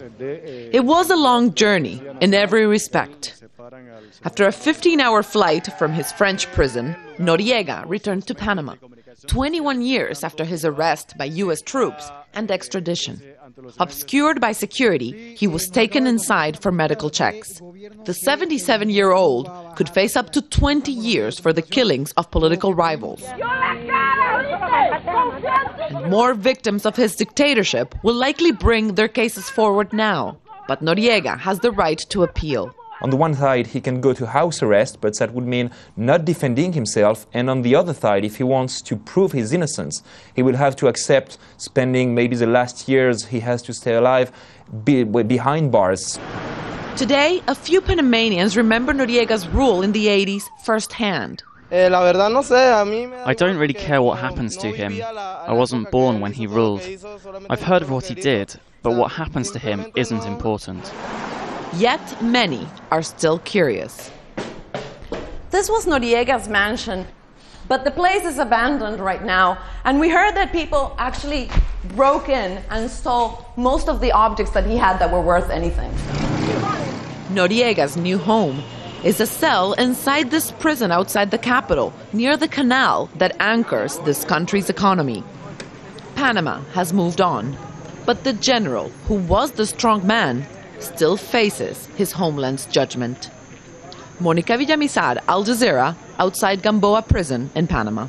It was a long journey in every respect. After a 15 hour flight from his French prison, Noriega returned to Panama, 21 years after his arrest by U.S. troops and extradition. Obscured by security, he was taken inside for medical checks. The 77 year old could face up to 20 years for the killings of political rivals. More victims of his dictatorship will likely bring their cases forward now. But Noriega has the right to appeal. On the one side, he can go to house arrest, but that would mean not defending himself. And on the other side, if he wants to prove his innocence, he will have to accept spending maybe the last years he has to stay alive be, behind bars. Today, a few Panamanians remember Noriega's rule in the 80s firsthand. Eh, I don't really care what happens to him. I wasn't born when he ruled. I've heard of what he did, but what happens to him isn't important. Yet many are still curious. This was Noriega's mansion, but the place is abandoned right now. And we heard that people actually broke in and stole most of the objects that he had that were worth anything. Noriega's new home is a cell inside this prison outside the capital, near the canal that anchors this country's economy. Panama has moved on, but the general, who was the strong man, still faces his homeland's judgment. Monica Villamizar, Al Jazeera, outside Gamboa Prison in Panama.